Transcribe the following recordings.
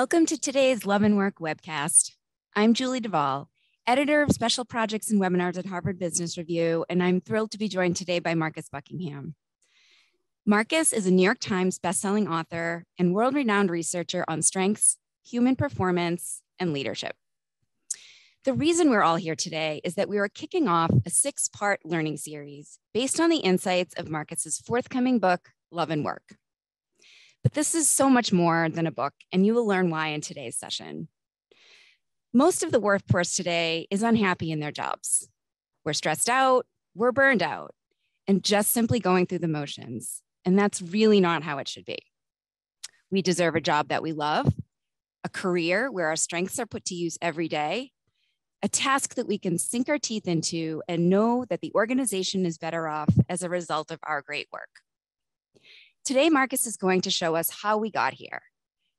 Welcome to today's Love and Work webcast. I'm Julie Devoll, editor of special projects and webinars at Harvard Business Review, and I'm thrilled to be joined today by Marcus Buckingham. Marcus is a New York Times bestselling author and world renowned researcher on strengths, human performance, and leadership. The reason we're all here today is that we are kicking off a six part learning series based on the insights of Marcus's forthcoming book, Love and Work. But this is so much more than a book, and you will learn why in today's session. Most of the workforce today is unhappy in their jobs. We're stressed out, we're burned out, and just simply going through the motions. And that's really not how it should be. We deserve a job that we love, a career where our strengths are put to use every day, a task that we can sink our teeth into and know that the organization is better off as a result of our great work. Today, Marcus is going to show us how we got here,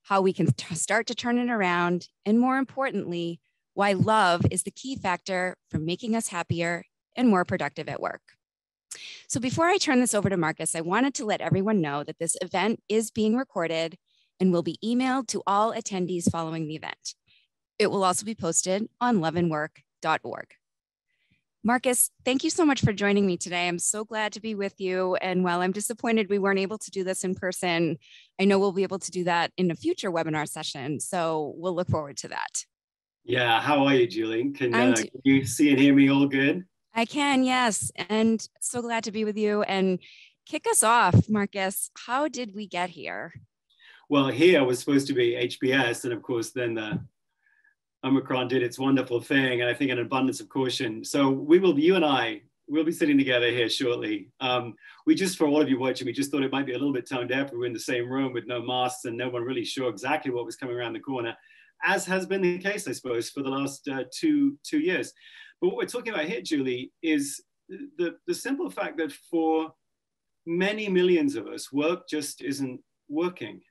how we can start to turn it around, and more importantly, why love is the key factor for making us happier and more productive at work. So, before I turn this over to Marcus, I wanted to let everyone know that this event is being recorded and will be emailed to all attendees following the event. It will also be posted on loveandwork.org. Marcus, thank you so much for joining me today. I'm so glad to be with you. And while I'm disappointed we weren't able to do this in person, I know we'll be able to do that in a future webinar session. So we'll look forward to that. Yeah, how are you, Julie? Can, uh, can you see and hear me all good? I can, yes. And so glad to be with you. And kick us off, Marcus. How did we get here? Well, here was supposed to be HBS, and of course, then the Omicron did its wonderful thing, and I think an abundance of caution. So we will, you and I, we'll be sitting together here shortly. Um, we just, for all of you watching, we just thought it might be a little bit tone deaf. We were in the same room with no masks and no one really sure exactly what was coming around the corner, as has been the case, I suppose, for the last uh, two two years. But what we're talking about here, Julie, is the, the simple fact that for many millions of us, work just isn't working.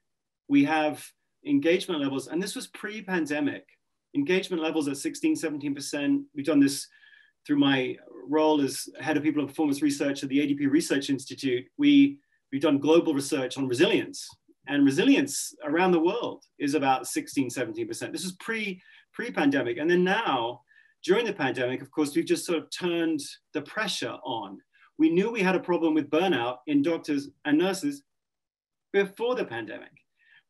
We have engagement levels, and this was pre-pandemic engagement levels at 16, 17%. We've done this through my role as head of people and performance research at the ADP Research Institute. We, we've done global research on resilience and resilience around the world is about 16, 17%. This is pre, pre-pandemic. And then now, during the pandemic, of course, we've just sort of turned the pressure on. We knew we had a problem with burnout in doctors and nurses before the pandemic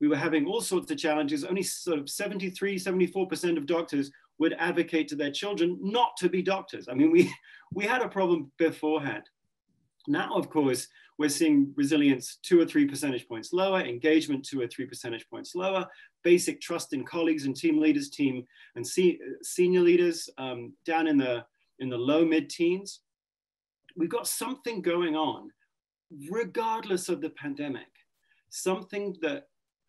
we were having all sorts of challenges. Only sort of 73, 74% of doctors would advocate to their children not to be doctors. I mean, we, we had a problem beforehand. Now, of course, we're seeing resilience two or three percentage points lower, engagement two or three percentage points lower, basic trust in colleagues and team leaders, team and se senior leaders um, down in the, in the low mid teens. We've got something going on, regardless of the pandemic, something that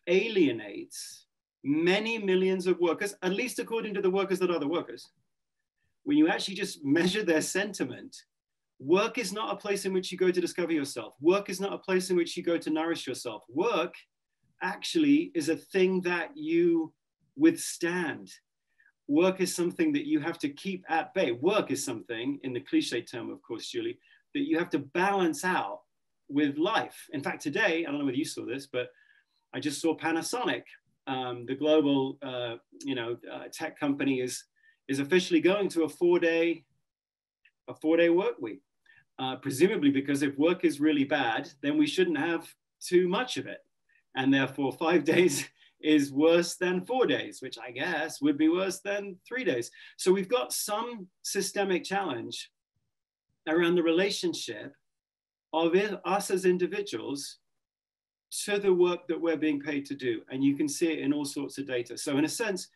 alienates many millions of workers, at least according to the workers that are the workers. When you actually just measure their sentiment, work is not a place in which you go to discover yourself. Work is not a place in which you go to nourish yourself. Work actually is a thing that you withstand. Work is something that you have to keep at bay. Work is something, in the cliche term, of course, Julie, that you have to balance out with life. In fact, today, I don't know whether you saw this, but I just saw Panasonic, um, the global uh, you know uh, tech company, is is officially going to a four day a four day work week. Uh, presumably because if work is really bad, then we shouldn't have too much of it, and therefore five days is worse than four days, which I guess would be worse than three days. So we've got some systemic challenge around the relationship of it, us as individuals to the work that we're being paid to do. And you can see it in all sorts of data. So in a sense,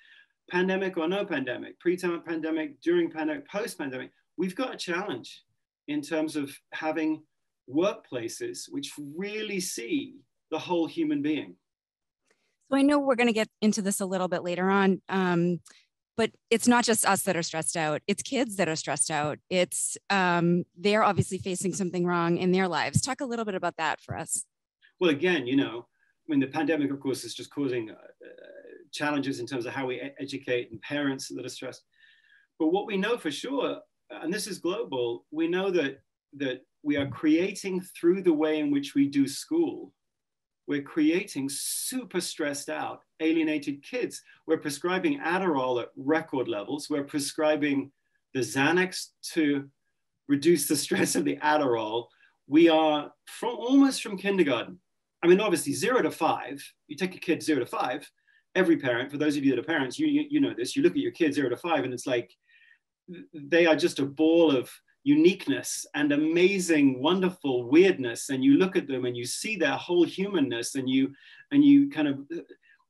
pandemic or no pandemic, pre-pandemic, during pandemic, post-pandemic, we've got a challenge in terms of having workplaces which really see the whole human being. So I know we're going to get into this a little bit later on, um, but it's not just us that are stressed out. It's kids that are stressed out. It's um, they're obviously facing something wrong in their lives. Talk a little bit about that for us. Well, again, you know, I mean, the pandemic, of course, is just causing uh, challenges in terms of how we educate and parents that are stressed. But what we know for sure, and this is global, we know that that we are creating through the way in which we do school we're creating super stressed out, alienated kids. We're prescribing Adderall at record levels. We're prescribing the Xanax to reduce the stress of the Adderall. We are from almost from kindergarten. I mean, obviously, zero to five, you take a kid zero to five, every parent, for those of you that are parents, you, you, you know this, you look at your kid zero to five, and it's like they are just a ball of uniqueness and amazing wonderful weirdness. And you look at them and you see their whole humanness and you and you kind of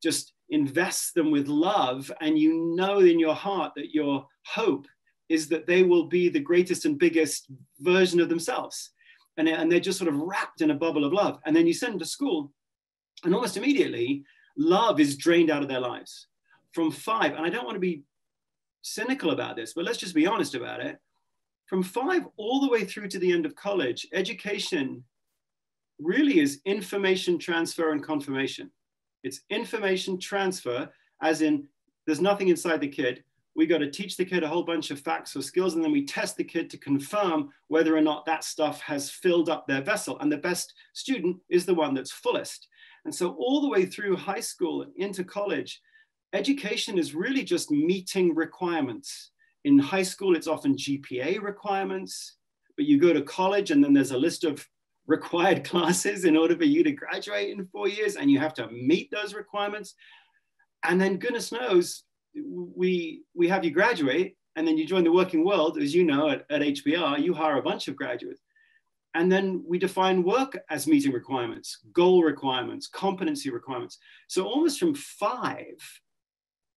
just invest them with love and you know in your heart that your hope is that they will be the greatest and biggest version of themselves and, and they're just sort of wrapped in a bubble of love and then you send them to school and almost immediately love is drained out of their lives from five and i don't want to be cynical about this but let's just be honest about it from five all the way through to the end of college, education really is information transfer and confirmation. It's information transfer, as in there's nothing inside the kid. We got to teach the kid a whole bunch of facts or skills, and then we test the kid to confirm whether or not that stuff has filled up their vessel. And the best student is the one that's fullest. And so, all the way through high school and into college, education is really just meeting requirements. In high school, it's often GPA requirements, but you go to college and then there's a list of required classes in order for you to graduate in four years, and you have to meet those requirements. And then goodness knows, we we have you graduate, and then you join the working world, as you know, at, at HBR, you hire a bunch of graduates. And then we define work as meeting requirements, goal requirements, competency requirements. So almost from five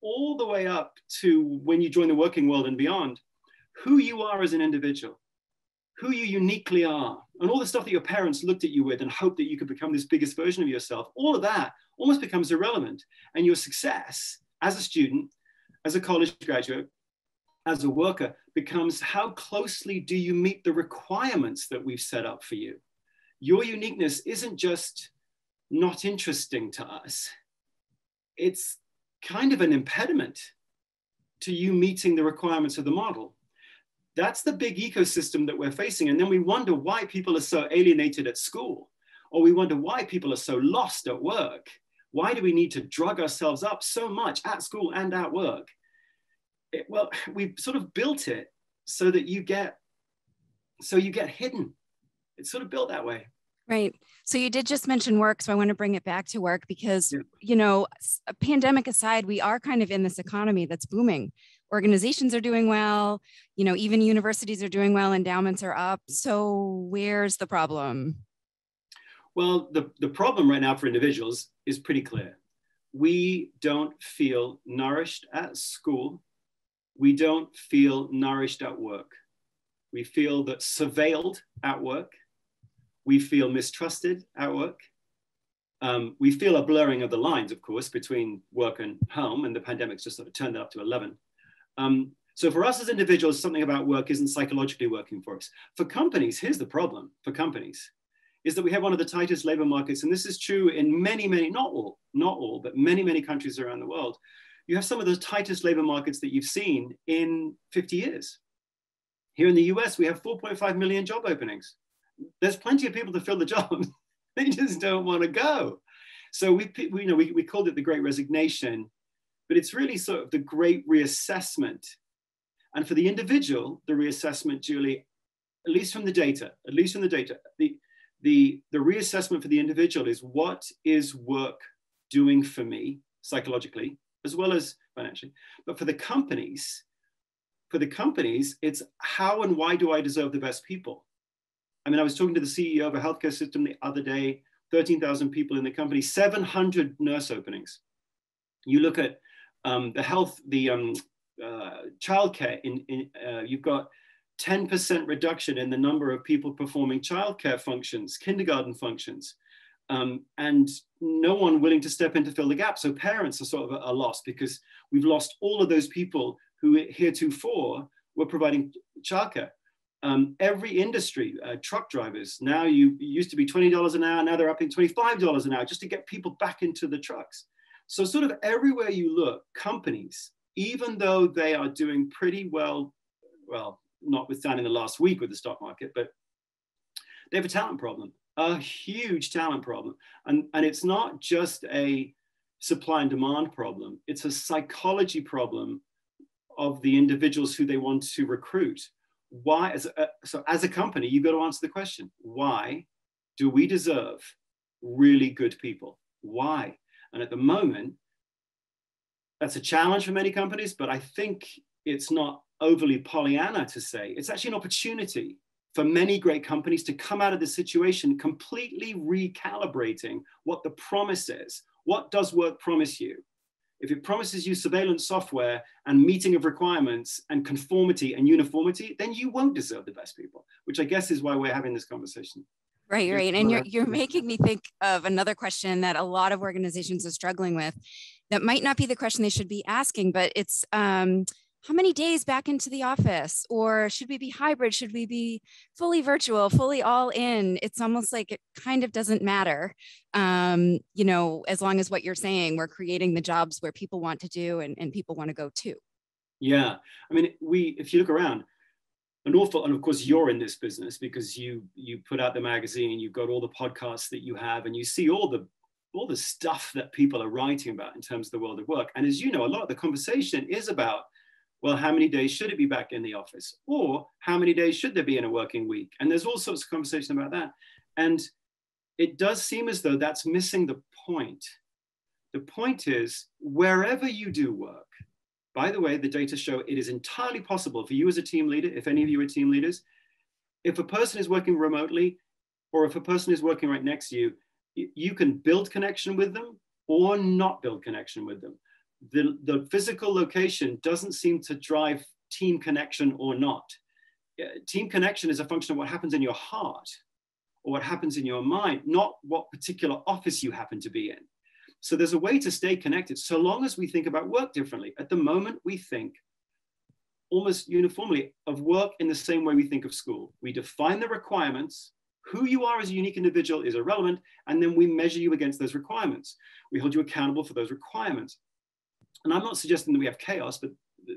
all the way up to when you join the working world and beyond, who you are as an individual, who you uniquely are, and all the stuff that your parents looked at you with and hoped that you could become this biggest version of yourself, all of that almost becomes irrelevant. And your success as a student, as a college graduate, as a worker becomes how closely do you meet the requirements that we've set up for you? Your uniqueness isn't just not interesting to us, it's kind of an impediment to you meeting the requirements of the model. That's the big ecosystem that we're facing. And then we wonder why people are so alienated at school, or we wonder why people are so lost at work. Why do we need to drug ourselves up so much at school and at work? It, well, we've sort of built it so that you get so you get hidden. It's sort of built that way. Right. So you did just mention work. So I want to bring it back to work because, yeah. you know, a pandemic aside, we are kind of in this economy that's booming. Organizations are doing well, you know, even universities are doing well, endowments are up. So where's the problem? Well, the, the problem right now for individuals is pretty clear. We don't feel nourished at school. We don't feel nourished at work. We feel that surveilled at work we feel mistrusted at work. Um, we feel a blurring of the lines, of course, between work and home, and the pandemic's just sort of turned that up to 11. Um, so for us as individuals, something about work isn't psychologically working for us. For companies, here's the problem for companies, is that we have one of the tightest labor markets, and this is true in many, many, not all, not all, but many, many countries around the world. You have some of the tightest labor markets that you've seen in 50 years. Here in the US, we have 4.5 million job openings there's plenty of people to fill the job. they just don't want to go. So we, we, you know, we, we called it the great resignation, but it's really sort of the great reassessment. And for the individual, the reassessment, Julie, at least from the data, at least from the data, the, the, the reassessment for the individual is what is work doing for me psychologically, as well as financially. But for the companies, for the companies, it's how and why do I deserve the best people? I mean, I was talking to the CEO of a healthcare system the other day, 13,000 people in the company, 700 nurse openings. You look at um, the health, the um, uh, childcare, in, in uh, you've got 10% reduction in the number of people performing childcare functions, kindergarten functions, um, and no one willing to step in to fill the gap. So parents are sort of a, a loss because we've lost all of those people who heretofore were providing childcare um, every industry, uh, truck drivers, now you used to be $20 an hour, now they're upping $25 an hour just to get people back into the trucks. So sort of everywhere you look, companies, even though they are doing pretty well, well, notwithstanding the last week with the stock market, but they have a talent problem. A huge talent problem. And, and it's not just a supply and demand problem, it's a psychology problem of the individuals who they want to recruit. Why, as a, so as a company, you've got to answer the question why do we deserve really good people? Why? And at the moment, that's a challenge for many companies, but I think it's not overly Pollyanna to say it's actually an opportunity for many great companies to come out of the situation completely recalibrating what the promise is. What does work promise you? If it promises you surveillance software and meeting of requirements and conformity and uniformity, then you won't deserve the best people, which I guess is why we're having this conversation. Right, right. And you're, you're making me think of another question that a lot of organizations are struggling with that might not be the question they should be asking, but it's um, how many days back into the office? Or should we be hybrid? Should we be fully virtual fully all in? It's almost like it kind of doesn't matter um, you know as long as what you're saying we're creating the jobs where people want to do and, and people want to go to. Yeah. I mean we if you look around an awful and of course you're in this business because you you put out the magazine you've got all the podcasts that you have and you see all the all the stuff that people are writing about in terms of the world of work. And as you know a lot of the conversation is about well, how many days should it be back in the office? Or how many days should there be in a working week? And there's all sorts of conversation about that. And it does seem as though that's missing the point. The point is, wherever you do work, by the way, the data show it is entirely possible for you as a team leader, if any of you are team leaders, if a person is working remotely or if a person is working right next to you, you can build connection with them or not build connection with them the, the physical location doesn't seem to drive team connection or not. Team connection is a function of what happens in your heart or what happens in your mind, not what particular office you happen to be in. So there's a way to stay connected so long as we think about work differently. At the moment, we think almost uniformly of work in the same way we think of school. We define the requirements. Who you are as a unique individual is irrelevant, and then we measure you against those requirements. We hold you accountable for those requirements and I'm not suggesting that we have chaos, but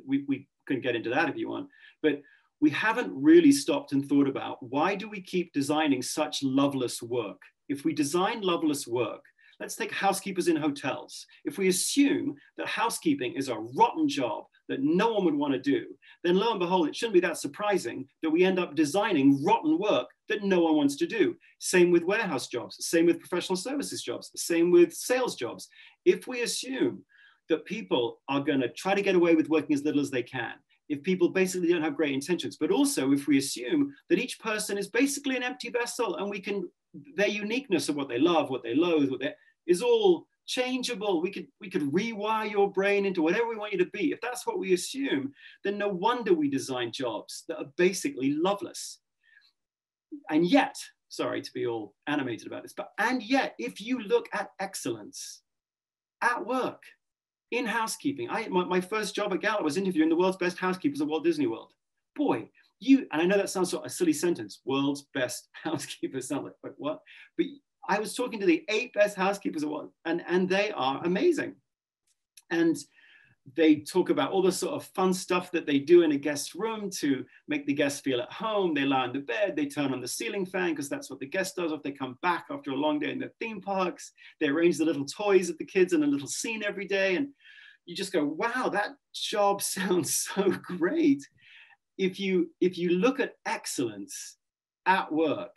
we, we can get into that if you want. But we haven't really stopped and thought about why do we keep designing such loveless work? If we design loveless work, let's take housekeepers in hotels. If we assume that housekeeping is a rotten job that no one would want to do, then lo and behold, it shouldn't be that surprising that we end up designing rotten work that no one wants to do. Same with warehouse jobs, same with professional services jobs, same with sales jobs. If we assume that people are going to try to get away with working as little as they can if people basically don't have great intentions. But also if we assume that each person is basically an empty vessel and we can their uniqueness of what they love what they loathe what they is all changeable we could we could rewire your brain into whatever we want you to be. If that's what we assume then no wonder we design jobs that are basically loveless. And yet sorry to be all animated about this but and yet if you look at excellence at work in housekeeping. I, my, my first job at Gallup was interviewing the world's best housekeepers at Walt Disney World. Boy, you, and I know that sounds sort of a silly sentence, world's best housekeepers, sound like, like what? But I was talking to the eight best housekeepers at Walt, and, and they are amazing. And they talk about all the sort of fun stuff that they do in a guest room to make the guests feel at home. They lie on the bed, they turn on the ceiling fan because that's what the guest does if they come back after a long day in the theme parks. They arrange the little toys of the kids in a little scene every day. And you just go, wow, that job sounds so great. If you if you look at excellence at work,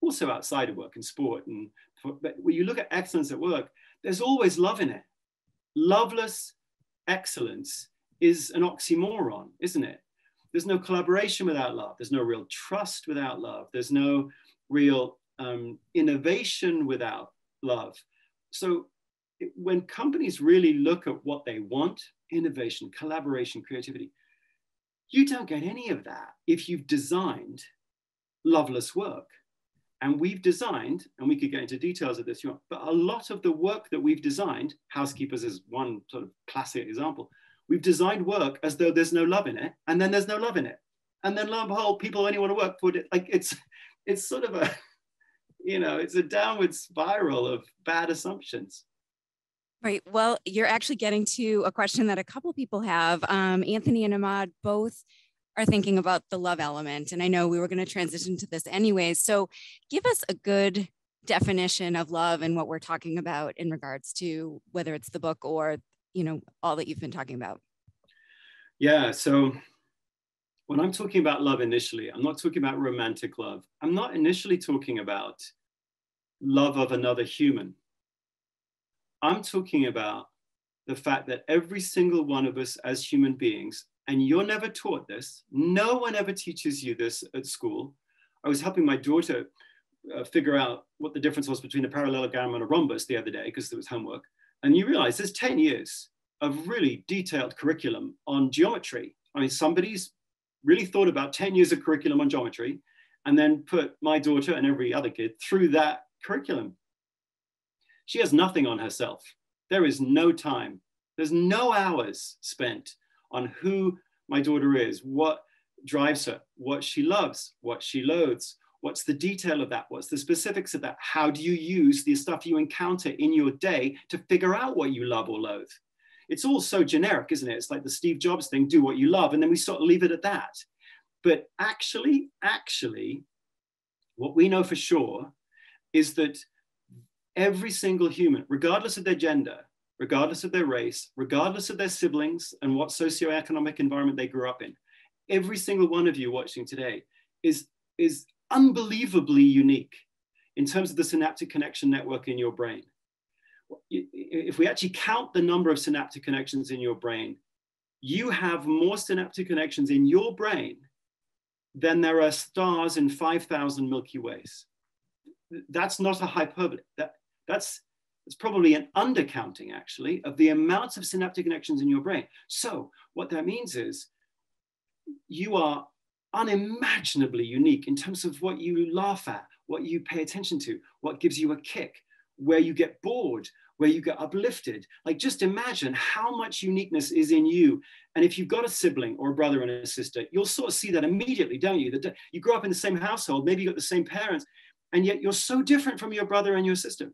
also outside of work and sport, and but when you look at excellence at work, there's always love in it. Loveless excellence is an oxymoron, isn't it? There's no collaboration without love. There's no real trust without love. There's no real um, innovation without love. So when companies really look at what they want, innovation, collaboration, creativity, you don't get any of that if you've designed loveless work. And we've designed, and we could get into details of this, but a lot of the work that we've designed, housekeepers is one sort of classic example, we've designed work as though there's no love in it, and then there's no love in it. And then lo and behold, people only want to work for it. Like it's, it's sort of a, you know, it's a downward spiral of bad assumptions. Right. Well, you're actually getting to a question that a couple people have. Um, Anthony and Ahmad both are thinking about the love element. And I know we were going to transition to this anyways. So give us a good definition of love and what we're talking about in regards to whether it's the book or, you know, all that you've been talking about. Yeah. So when I'm talking about love initially, I'm not talking about romantic love. I'm not initially talking about love of another human. I'm talking about the fact that every single one of us as human beings, and you're never taught this, no one ever teaches you this at school. I was helping my daughter uh, figure out what the difference was between a parallelogram and a rhombus the other day because there was homework. And you realize there's 10 years of really detailed curriculum on geometry. I mean, somebody's really thought about 10 years of curriculum on geometry and then put my daughter and every other kid through that curriculum. She has nothing on herself. There is no time. There's no hours spent on who my daughter is, what drives her, what she loves, what she loathes, what's the detail of that, what's the specifics of that, how do you use the stuff you encounter in your day to figure out what you love or loathe. It's all so generic, isn't it? It's like the Steve Jobs thing do what you love, and then we sort of leave it at that. But actually, actually, what we know for sure is that every single human, regardless of their gender, regardless of their race, regardless of their siblings and what socioeconomic environment they grew up in, every single one of you watching today is, is unbelievably unique in terms of the synaptic connection network in your brain. If we actually count the number of synaptic connections in your brain, you have more synaptic connections in your brain than there are stars in 5,000 Milky Ways that's not a hyperbole. That, that's, it's probably an undercounting, actually, of the amounts of synaptic connections in your brain. So what that means is you are unimaginably unique in terms of what you laugh at, what you pay attention to, what gives you a kick, where you get bored, where you get uplifted. Like just imagine how much uniqueness is in you. And if you've got a sibling or a brother and a sister, you'll sort of see that immediately, don't you? That you grow up in the same household, maybe you got the same parents, and yet you're so different from your brother and your sister.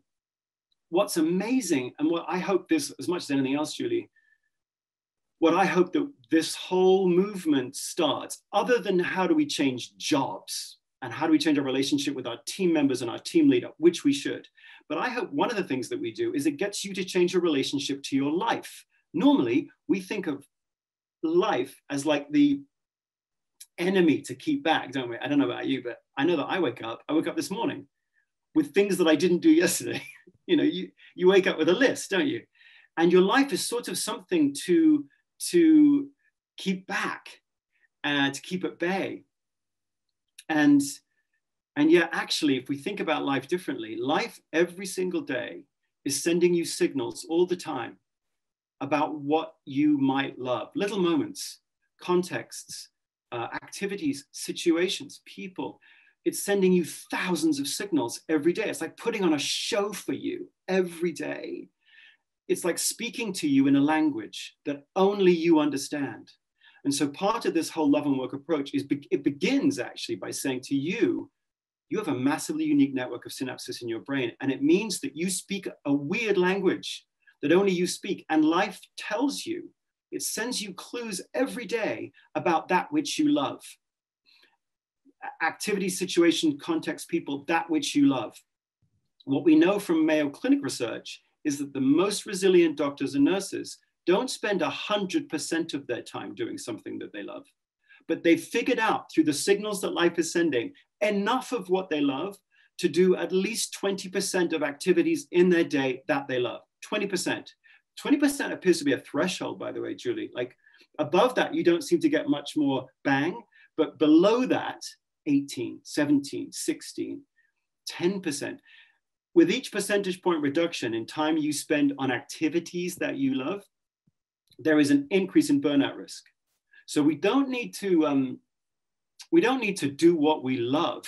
What's amazing, and what I hope this, as much as anything else, Julie, what I hope that this whole movement starts, other than how do we change jobs and how do we change our relationship with our team members and our team leader, which we should. But I hope one of the things that we do is it gets you to change your relationship to your life. Normally, we think of life as like the enemy to keep back, don't we? I don't know about you, but I know that I wake up, I woke up this morning with things that I didn't do yesterday. you know, you, you wake up with a list, don't you? And your life is sort of something to, to keep back and to keep at bay. And, and yet, actually, if we think about life differently, life every single day is sending you signals all the time about what you might love, little moments, contexts, uh, activities, situations, people. It's sending you thousands of signals every day. It's like putting on a show for you every day. It's like speaking to you in a language that only you understand. And so part of this whole love and work approach is be- it begins actually by saying to you, you have a massively unique network of synapses in your brain. And it means that you speak a weird language that only you speak. And life tells you it sends you clues every day about that which you love. Activity, situation, context, people, that which you love. What we know from Mayo Clinic research is that the most resilient doctors and nurses don't spend 100% of their time doing something that they love, but they've figured out through the signals that life is sending enough of what they love to do at least 20% of activities in their day that they love. 20%. 20% appears to be a threshold, by the way, Julie. Like above that, you don't seem to get much more bang, but below that, 18, 17, 16, 10%. With each percentage point reduction in time you spend on activities that you love, there is an increase in burnout risk. So we don't need to um, we don't need to do what we love.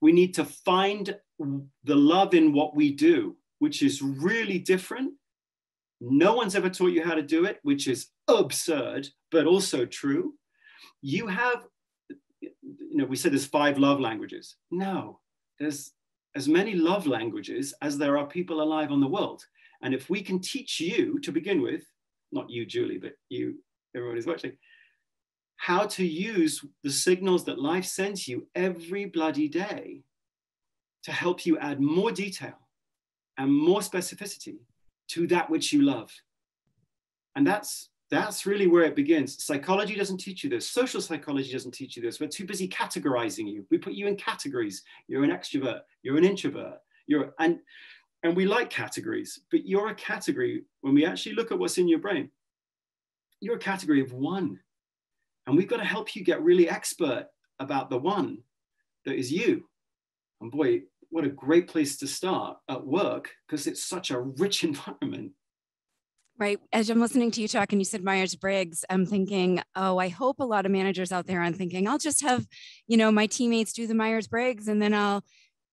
We need to find the love in what we do, which is really different no one's ever taught you how to do it, which is absurd, but also true. You have, you know, we said there's five love languages. No, there's as many love languages as there are people alive on the world. And if we can teach you to begin with, not you, Julie, but you, everyone who's watching, how to use the signals that life sends you every bloody day to help you add more detail and more specificity to that which you love. And that's that's really where it begins. Psychology doesn't teach you this. Social psychology doesn't teach you this. We're too busy categorizing you. We put you in categories. You're an extrovert. You're an introvert. You're and and we like categories, but you're a category when we actually look at what's in your brain. You're a category of one. And we've got to help you get really expert about the one that is you. And boy, what a great place to start at work because it's such a rich environment. Right. As I'm listening to you talk and you said Myers Briggs, I'm thinking, oh, I hope a lot of managers out there are thinking, I'll just have, you know, my teammates do the Myers Briggs and then I'll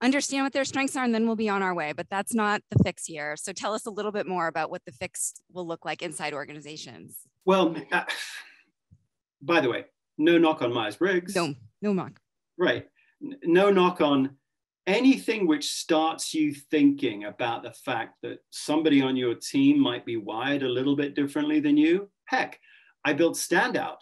understand what their strengths are and then we'll be on our way. But that's not the fix here. So tell us a little bit more about what the fix will look like inside organizations. Well, uh, by the way, no knock on Myers Briggs. No, no knock. Right. No knock on anything which starts you thinking about the fact that somebody on your team might be wired a little bit differently than you, heck, I built Standout.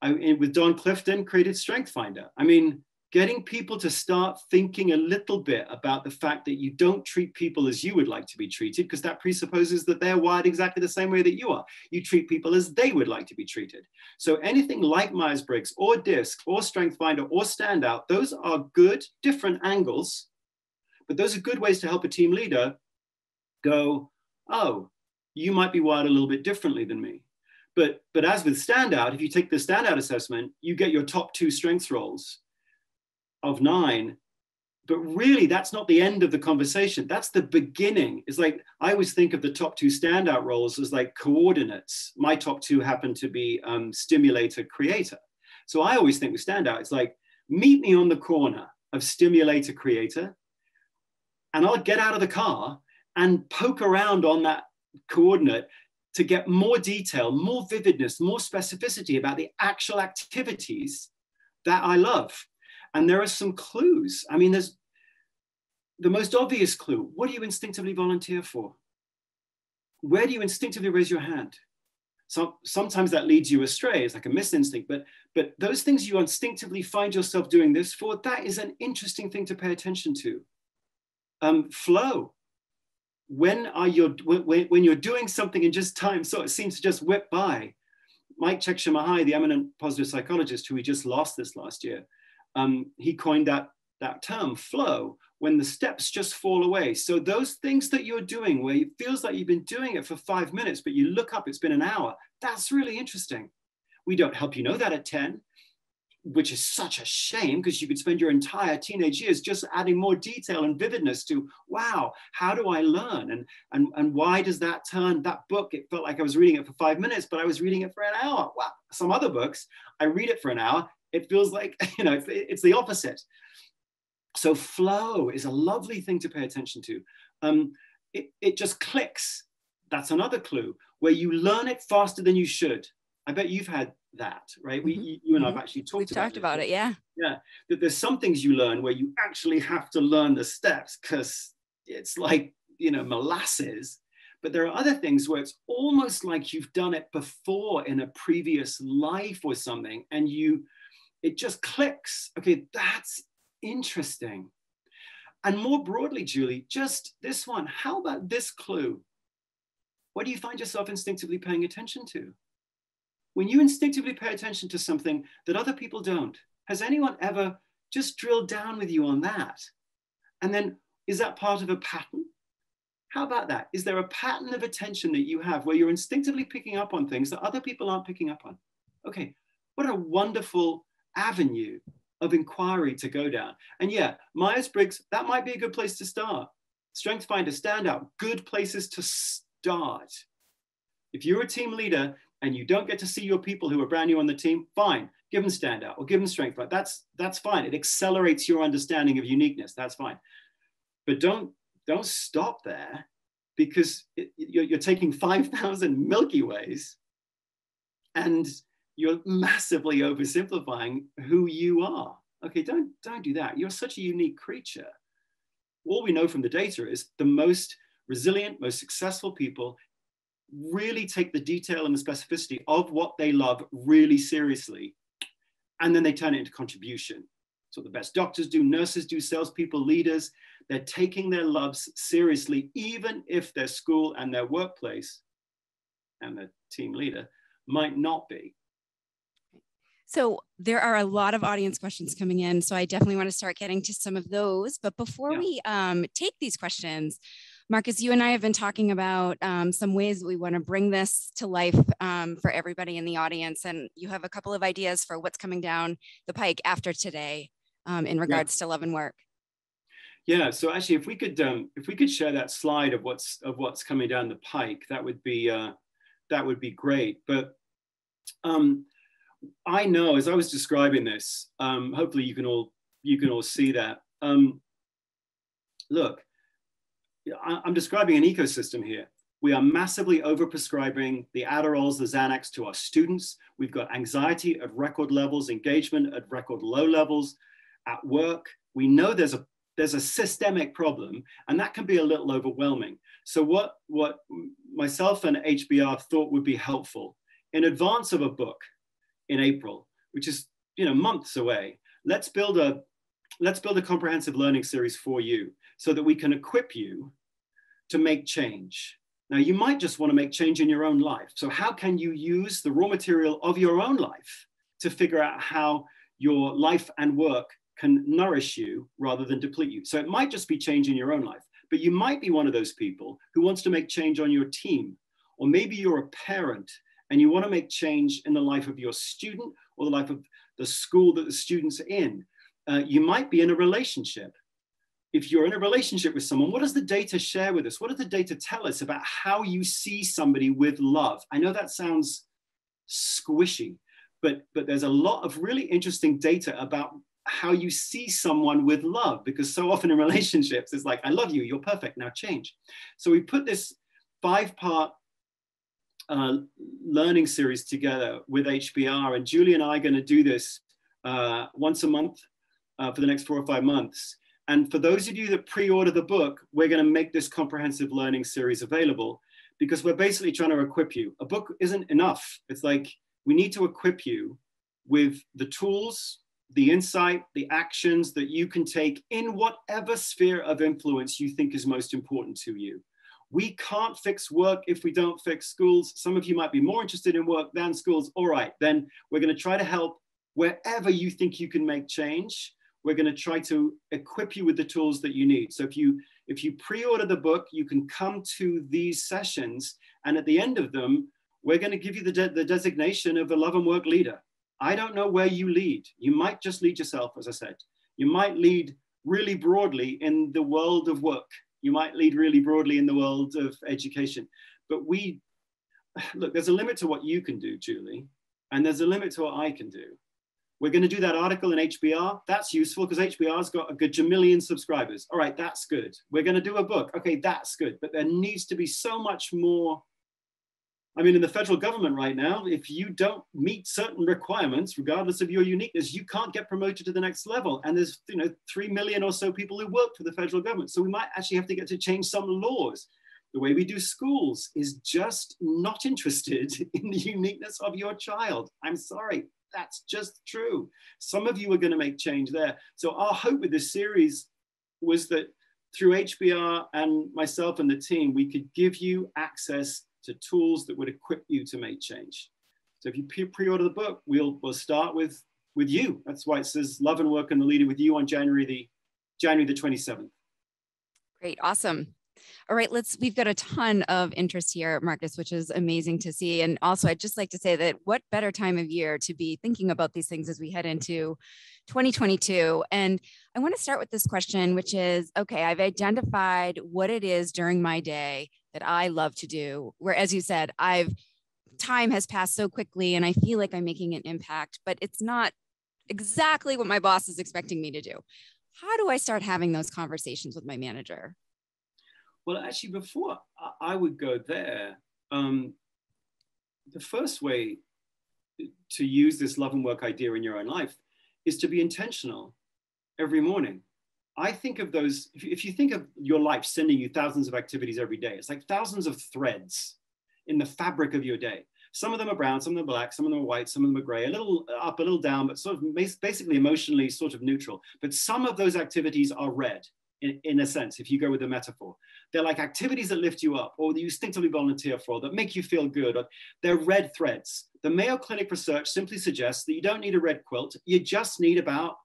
I, with Don Clifton, created Strength Finder. I mean, getting people to start thinking a little bit about the fact that you don't treat people as you would like to be treated, because that presupposes that they're wired exactly the same way that you are. You treat people as they would like to be treated. So anything like Myers Briggs or DISC or Strength Finder or Standout, those are good, different angles, but those are good ways to help a team leader go, oh, you might be wired a little bit differently than me. But, but as with standout, if you take the standout assessment, you get your top two strengths roles of nine but really that's not the end of the conversation. That's the beginning. It's like i always think of the top two standout roles as like coordinates. My top two happen to be um, stimulator creator. So i always think with standout it's like meet me on the corner of stimulator creator and i'll get out of the car and poke around on that coordinate to get more detail more vividness more specificity about the actual activities that i love and there are some clues. I mean, there's the most obvious clue. What do you instinctively volunteer for? Where do you instinctively raise your hand? So sometimes that leads you astray. It's like a misinstinct, but but those things you instinctively find yourself doing this for, that is an interesting thing to pay attention to. Um, flow. When are you when, when you're doing something in just time so it seems to just whip by? Mike Csikszentmihalyi, the eminent positive psychologist who we just lost this last year, um, he coined that, that term, flow, when the steps just fall away. So those things that you're doing where it feels like you've been doing it for five minutes, but you look up, it's been an hour, that's really interesting. We don't help you know that at 10, which is such a shame because you could spend your entire teenage years just adding more detail and vividness to, wow, how do I learn? And, and, and why does that turn, that book, it felt like I was reading it for five minutes, but I was reading it for an hour. Wow, some other books, I read it for an hour, it feels like, you know, it's the opposite. So flow is a lovely thing to pay attention to. Um, it, it just clicks. That's another clue where you learn it faster than you should. I bet you've had that, right? We, mm-hmm. you and I've mm-hmm. actually talked We've about talked it. about it, yeah. Yeah, that there's some things you learn where you actually have to learn the steps because it's like, you know, molasses. But there are other things where it's almost like you've done it before in a previous life or something, and you it just clicks. Okay, that's interesting. And more broadly, Julie, just this one. How about this clue? What do you find yourself instinctively paying attention to? When you instinctively pay attention to something that other people don't, has anyone ever just drilled down with you on that? And then is that part of a pattern? How about that? Is there a pattern of attention that you have where you're instinctively picking up on things that other people aren't picking up on? Okay, what a wonderful avenue of inquiry to go down. And yeah, Myers Briggs, that might be a good place to start. Strength Finder, Standout, good places to start. If you're a team leader and you don't get to see your people who are brand new on the team, fine, give them Standout or give them Strength Finder. That's, that's fine. It accelerates your understanding of uniqueness. That's fine. But don't, don't stop there because it, you're, you're taking 5,000 Milky Ways and you're massively oversimplifying who you are. Okay, don't, don't do that. You're such a unique creature. All we know from the data is the most resilient, most successful people really take the detail and the specificity of what they love really seriously. And then they turn it into contribution. So the best doctors do, nurses do, salespeople, leaders. They're taking their loves seriously, even if their school and their workplace and their team leader might not be. So there are a lot of audience questions coming in. So I definitely want to start getting to some of those. But before yeah. we um, take these questions, Marcus, you and I have been talking about um, some ways we want to bring this to life um, for everybody in the audience. And you have a couple of ideas for what's coming down the pike after today um, in regards yeah. to love and work. Yeah, so actually, if we could um, if we could share that slide of what's of what's coming down the pike, that would be uh, that would be great. But um, I know as I was describing this, um, hopefully you can all you can all see that. Um, look, I, I'm describing an ecosystem here. We are massively overprescribing the Adderalls, the Xanax to our students. We've got anxiety at record levels, engagement at record low levels at work. We know there's a there's a systemic problem, and that can be a little overwhelming. So what what myself and HBR thought would be helpful in advance of a book in April, which is you know months away. Let's build a let's build a comprehensive learning series for you so that we can equip you to make change. Now, you might just want to make change in your own life. So, how can you use the raw material of your own life to figure out how your life and work can nourish you rather than deplete you? So, it might just be change in your own life, but you might be one of those people who wants to make change on your team. Or maybe you're a parent and you want to make change in the life of your student or the life of the school that the student's are in. Uh, you might be in a relationship if you're in a relationship with someone, what does the data share with us? What does the data tell us about how you see somebody with love? I know that sounds squishy, but, but there's a lot of really interesting data about how you see someone with love, because so often in relationships, it's like, I love you, you're perfect, now change. So we put this five part uh, learning series together with HBR, and Julie and I are going to do this uh, once a month uh, for the next four or five months. And for those of you that pre-order the book, we're going to make this comprehensive learning series available because we're basically trying to equip you. A book isn't enough. It's like we need to equip you with the tools, the insight, the actions that you can take in whatever sphere of influence you think is most important to you. We can't fix work if we don't fix schools. Some of you might be more interested in work than schools. All right, then we're going to try to help wherever you think you can make change we're going to try to equip you with the tools that you need. So if you if you pre-order the book, you can come to these sessions, and at the end of them, we're going to give you the, de the designation of a love and work leader. I don't know where you lead. You might just lead yourself, as I said. You might lead really broadly in the world of work. You might lead really broadly in the world of education. But we, look, there's a limit to what you can do, Julie, and there's a limit to what I can do. We're going to do that article in HBR. That's useful because HBR's got a good jamillion subscribers. All right, that's good. We're going to do a book. Okay, that's good. But there needs to be so much more. I mean, in the federal government right now, if you don't meet certain requirements, regardless of your uniqueness, you can't get promoted to the next level. And there's, you know, three million or so people who work for the federal government. So we might actually have to get to change some laws. The way we do schools is just not interested in the uniqueness of your child. I'm sorry, that's just true. Some of you are going to make change there. So our hope with this series was that through HBR and myself and the team, we could give you access to tools that would equip you to make change. So if you pre-order the book, we'll, we'll start with, with you. That's why it says Love and Work and the Leader with you on January the, January the 27th. Great, awesome. All right, let's, we've got a ton of interest here, Marcus, which is amazing to see. And also, I'd just like to say that what better time of year to be thinking about these things as we head into 2022. And I want to start with this question, which is okay, I've identified what it is during my day that I love to do. Where, as you said, I've time has passed so quickly and I feel like I'm making an impact, but it's not exactly what my boss is expecting me to do. How do I start having those conversations with my manager? Well, actually, before I would go there, um, the first way to use this love and work idea in your own life is to be intentional every morning. I think of those, if you, think of your life sending you thousands of activities every day, it's like thousands of threads. in the fabric of your day. Some of them are brown, some of them are black, some of them are white, some of them are gray, a little up, a little down, but sort of basically emotionally sort of neutral. But some of those activities are red in, in a sense, if you go with the metaphor. They're like activities that lift you up or that you instinctively volunteer for that make you feel good. Or they're red threads. The Mayo Clinic research simply suggests that you don't need a red quilt. You just need about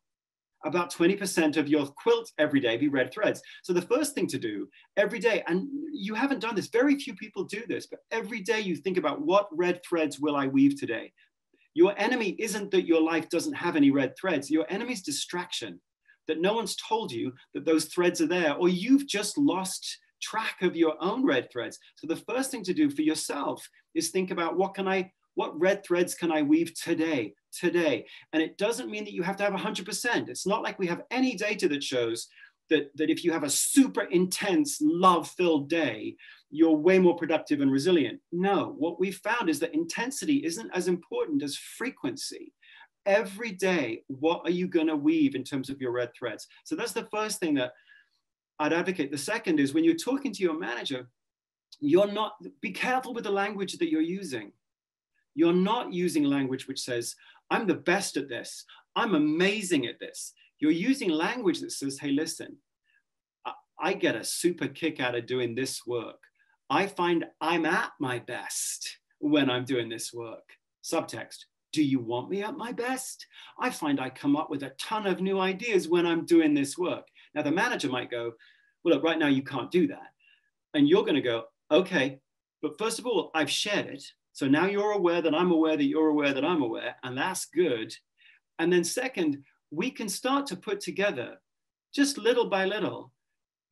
about 20% of your quilt every day be red threads. So the first thing to do every day, and you haven't done this, very few people do this, but every day you think about what red threads will I weave today? Your enemy isn't that your life doesn't have any red threads. Your enemy's distraction that no one's told you that those threads are there, or you've just lost track of your own red threads. So the first thing to do for yourself is think about what can I, what red threads can I weave today, today? And it doesn't mean that you have to have 100%. It's not like we have any data that shows that, that if you have a super intense love-filled day, you're way more productive and resilient. No, what we found is that intensity isn't as important as frequency every day, what are you going to weave in terms of your red threads? So that's the first thing that I'd advocate. The second is when you're talking to your manager, you're not, be careful with the language that you're using. You're not using language which says, I'm the best at this, I'm amazing at this. You're using language that says, hey, listen, I get a super kick out of doing this work. I find I'm at my best when I'm doing this work. Subtext, do you want me at my best? I find I come up with a ton of new ideas when I'm doing this work. Now, the manager might go, Well, look, right now you can't do that. And you're going to go, Okay, but first of all, I've shared it. So now you're aware that I'm aware that you're aware that I'm aware, and that's good. And then, second, we can start to put together just little by little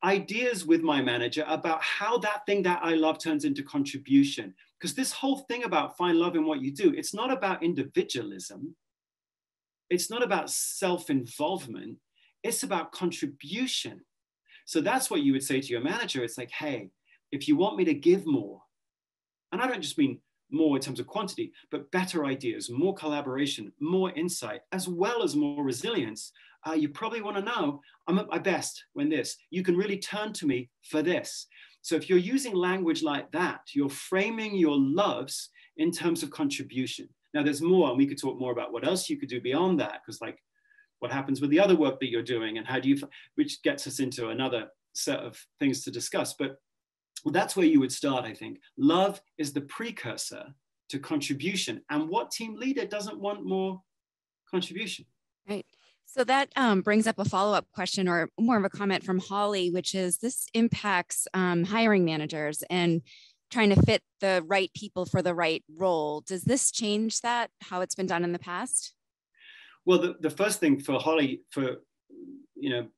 ideas with my manager about how that thing that I love turns into contribution. Because this whole thing about find love in what you do, it's not about individualism. It's not about self involvement. It's about contribution. So that's what you would say to your manager. It's like, hey, if you want me to give more, and I don't just mean more in terms of quantity, but better ideas, more collaboration, more insight, as well as more resilience, uh, you probably want to know I'm at my best when this. You can really turn to me for this. So if you're using language like that, you're framing your loves in terms of contribution. Now there's more, and we could talk more about what else you could do beyond that, because like what happens with the other work that you're doing and how do you, which gets us into another set of things to discuss. But that's where you would start, I think. Love is the precursor to contribution. And what team leader doesn't want more contribution? Right. So that um, brings up a follow up question or more of a comment from Holly, which is this impacts um, hiring managers and trying to fit the right people for the right role. Does this change that, how it's been done in the past? Well, the, the first thing for Holly, for, you know,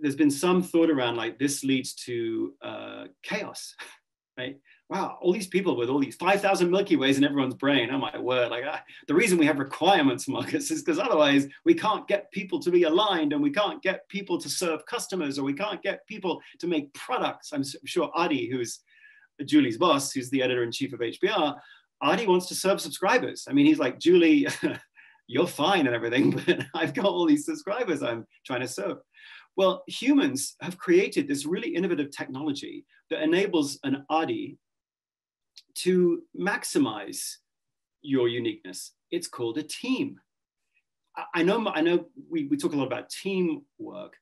there's been some thought around like this leads to uh, chaos, right? wow, all these people with all these 5,000 Milky Ways in everyone's brain. Oh my word. Like I, the reason we have requirements, Marcus, is because otherwise we can't get people to be aligned and we can't get people to serve customers or we can't get people to make products. I'm sure Adi, who's Julie's boss, who's the editor in chief of HBR, Adi wants to serve subscribers. I mean, he's like, Julie, you're fine and everything, but I've got all these subscribers I'm trying to serve. Well, humans have created this really innovative technology that enables an Adi to maximize your uniqueness. It's called a team. I know, I know we, we talk a lot about teamwork,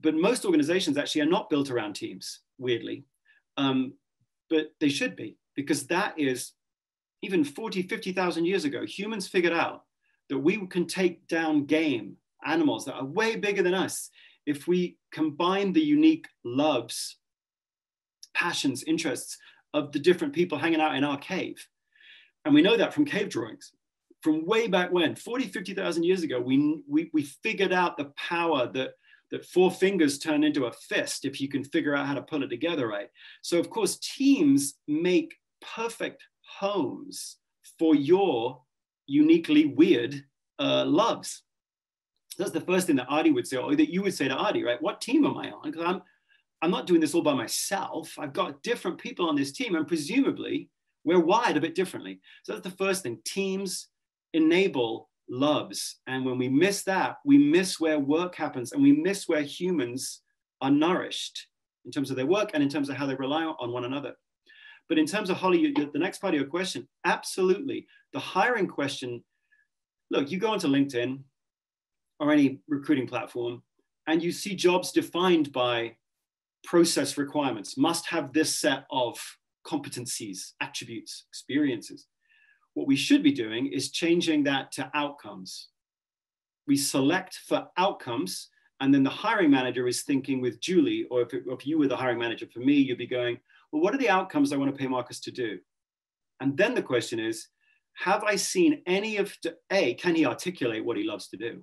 but most organizations actually are not built around teams, weirdly. Um, but they should be, because that is even 40, 50,000 years ago, humans figured out that we can take down game animals that are way bigger than us if we combine the unique loves, passions, interests of the different people hanging out in our cave. And we know that from cave drawings from way back when, 40, 50,000 years ago, we, we, we figured out the power that, that four fingers turn into a fist if you can figure out how to pull it together right. So of course, teams make perfect homes for your uniquely weird uh, loves. That's the first thing that Adi would say, or that you would say to Adi, right? What team am I on? Because I'm I'm not doing this all by myself. I've got different people on this team, and presumably we're wired a bit differently. So that's the first thing. Teams enable loves. And when we miss that, we miss where work happens and we miss where humans are nourished in terms of their work and in terms of how they rely on one another. But in terms of Holly, the next part of your question, absolutely. The hiring question, look, you go onto LinkedIn or any recruiting platform and you see jobs defined by process requirements, must have this set of competencies, attributes, experiences. What we should be doing is changing that to outcomes. We select for outcomes, and then the hiring manager is thinking with Julie, or if, it, if you were the hiring manager for me, you'd be going, well, what are the outcomes I want to pay Marcus to do? And then the question is, have I seen any of, the, A, can he articulate what he loves to do?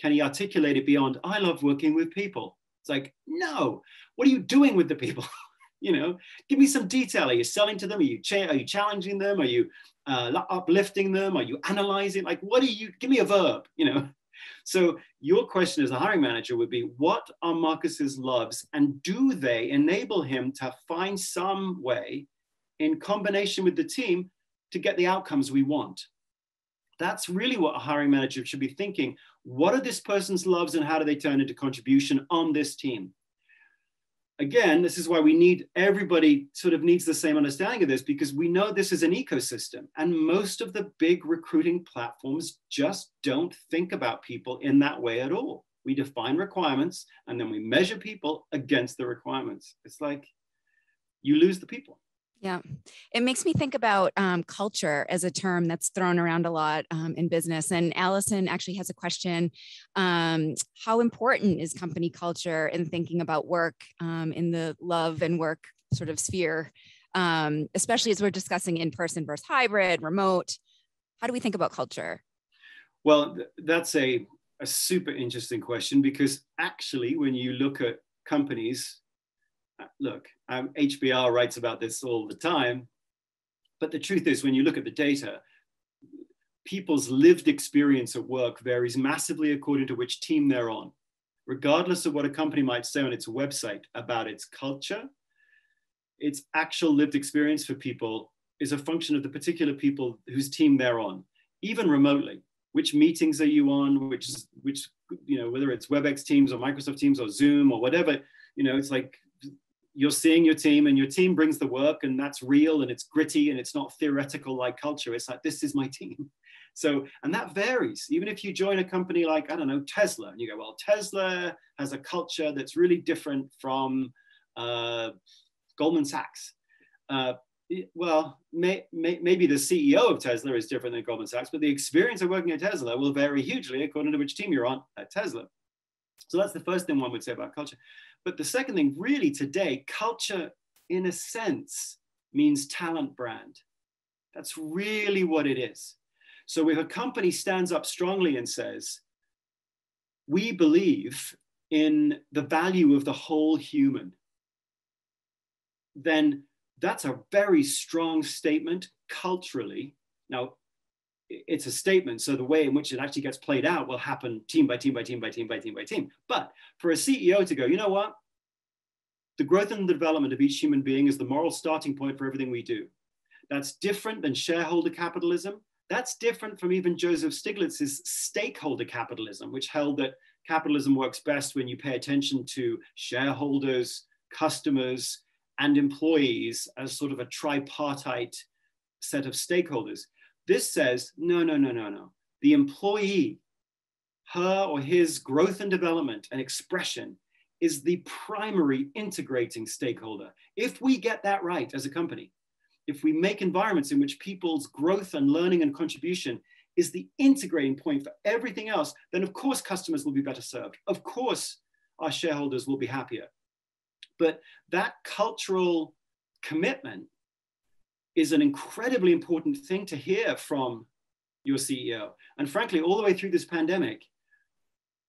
Can he articulate it beyond, I love working with people? It's like, no, what are you doing with the people? you know, give me some detail. Are you selling to them? Are you, cha- are you challenging them? Are you uh, uplifting them? Are you analyzing? Like, what are you, give me a verb, you know? So your question as a hiring manager would be, what are Marcus's loves and do they enable him to find some way in combination with the team to get the outcomes we want? That's really what a hiring manager should be thinking. What are this person's loves and how do they turn into contribution on this team? Again, this is why we need everybody sort of needs the same understanding of this because we know this is an ecosystem and most of the big recruiting platforms just don't think about people in that way at all. We define requirements and then we measure people against the requirements. It's like you lose the people. Yeah, it makes me think about um, culture as a term that's thrown around a lot um, in business. And Allison actually has a question um, How important is company culture in thinking about work um, in the love and work sort of sphere, um, especially as we're discussing in person versus hybrid, remote? How do we think about culture? Well, that's a, a super interesting question because actually, when you look at companies, look, um, HBR writes about this all the time, but the truth is, when you look at the data, people's lived experience at work varies massively according to which team they're on. Regardless of what a company might say on its website about its culture, its actual lived experience for people is a function of the particular people whose team they're on, even remotely. Which meetings are you on? Which, which, you know, whether it's WebEx Teams or Microsoft Teams or Zoom or whatever, you know, it's like you're seeing your team and your team brings the work and that's real and it's gritty and it's not theoretical like culture. It's like this is my team. So and that varies. Even if you join a company like i don't know tesla and you go well tesla has a culture that's really different from uh, goldman sachs. Uh, well may, may, maybe the ceo of tesla is different than goldman sachs but the experience of working at tesla will vary hugely according to which team you're on at tesla. So that's the first thing one would say about culture but the second thing, really today, culture in a sense means talent brand. That's really what it is. So if a company stands up strongly and says, we believe in the value of the whole human, then that's a very strong statement culturally. Now, it's a statement. So the way in which it actually gets played out will happen team by team by team by team by team by team. But for a CEO to go, you know what? The growth and the development of each human being is the moral starting point for everything we do. That's different than shareholder capitalism. That's different from even Joseph Stiglitz's stakeholder capitalism, which held that capitalism works best when you pay attention to shareholders, customers, and employees as sort of a tripartite set of stakeholders. This says, no, no, no, no, no. The employee, her or his growth and development and expression is the primary integrating stakeholder. If we get that right as a company, if we make environments in which people's growth and learning and contribution is the integrating point for everything else, then of course customers will be better served. Of course, our shareholders will be happier. But that cultural commitment is an incredibly important thing to hear from your CEO. And frankly, all the way through this pandemic,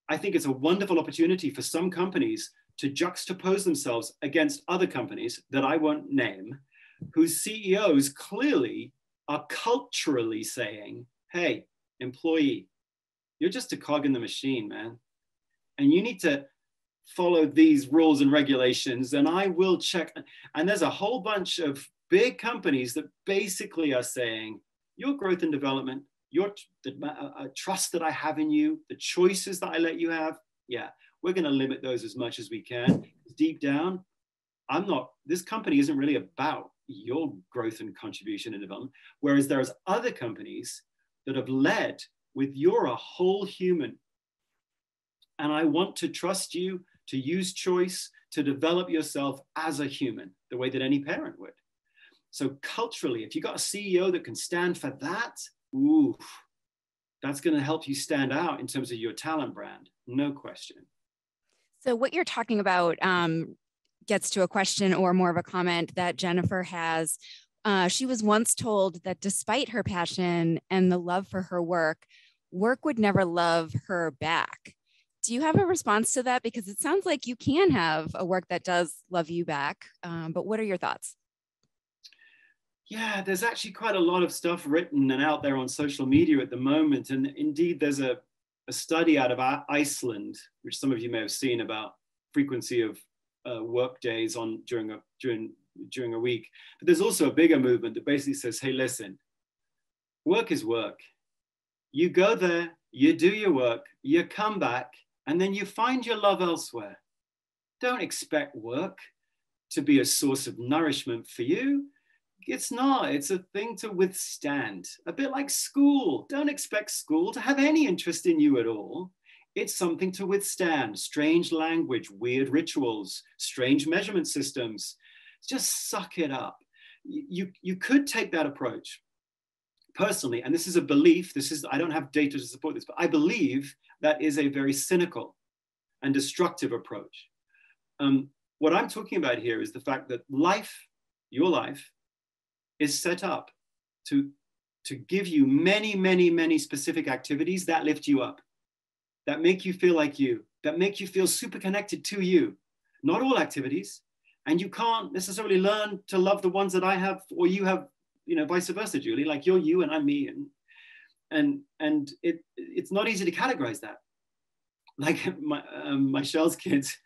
I think it's a wonderful opportunity for some companies to juxtapose themselves against other companies that I won't name, whose CEOs clearly are culturally saying, hey, employee, you're just a cog in the machine, man. And you need to follow these rules and regulations, and I will check. And there's a whole bunch of big companies that basically are saying your growth and development, your the uh, uh, trust that I have in you, the choices that I let you have, yeah, we're going to limit those as much as we can. Deep down, I'm not. This company isn't really about your growth and contribution and development. Whereas there's other companies that have led with you're a whole human. And I want to trust you to use choice to develop yourself as a human, the way that any parent would. So culturally, if you got a CEO that can stand for that, ooh, that's going to help you stand out in terms of your talent brand, no question. So what you're talking about um, gets to a question or more of a comment that Jennifer has. Uh, she was once told that despite her passion and the love for her work, work would never love her back. Do you have a response to that? Because it sounds like you can have a work that does love you back. Um, but what are your thoughts? Yeah, there's actually quite a lot of stuff written and out there on social media at the moment. And indeed, there's a, a study out of Iceland, which some of you may have seen about frequency of uh, work days on during a during during a week. But there's also a bigger movement that basically says, hey, listen, work is work. You go there, you do your work, you come back, and then you find your love elsewhere. Don't expect work to be a source of nourishment for you. It's not, it's a thing to withstand. A bit like school. Don't expect school to have any interest in you at all. It's something to withstand strange language, weird rituals, strange measurement systems. Just suck it up. You, you could take that approach personally, and this is a belief, this is, I don't have data to support this, but I believe that is a very cynical and destructive approach. Um, what I'm talking about here is the fact that life, your life, is set up to, to give you many, many, many specific activities that lift you up that make you feel like you, that make you feel super connected to you. Not all activities. And you can't necessarily learn to love the ones that I have or you have, you know, vice versa, Julie. Like you're you and I'm me. And and and it it's not easy to categorize that. Like my um, my Shell's kids,